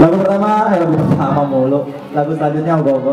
Lagu pertama, eh lagu pertama mulu. Lagu selanjutnya Ogo-Ogo.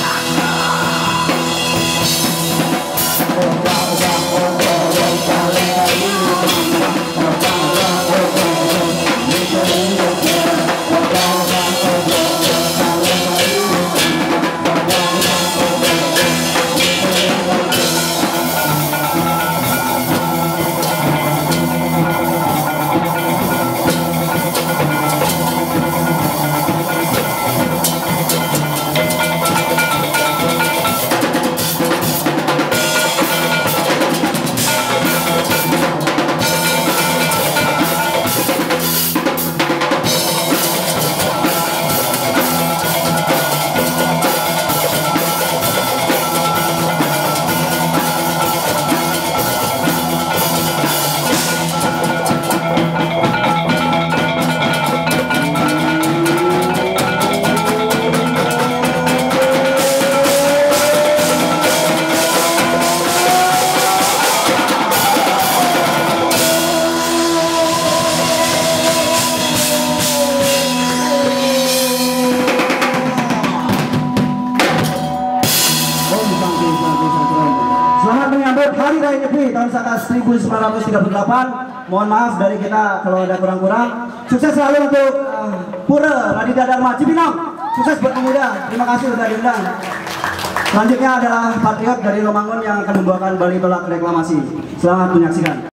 update hari raya Nyepi tahun 1938. Mohon maaf dari kita kalau ada kurang-kurang. Sukses selalu untuk uh, Pura Raditya Dharma Cipinang. Sukses buat pemuda. Terima kasih sudah diundang. Selanjutnya adalah Patriot dari Lomangun yang akan membawakan Bali Belak Reklamasi. Selamat menyaksikan.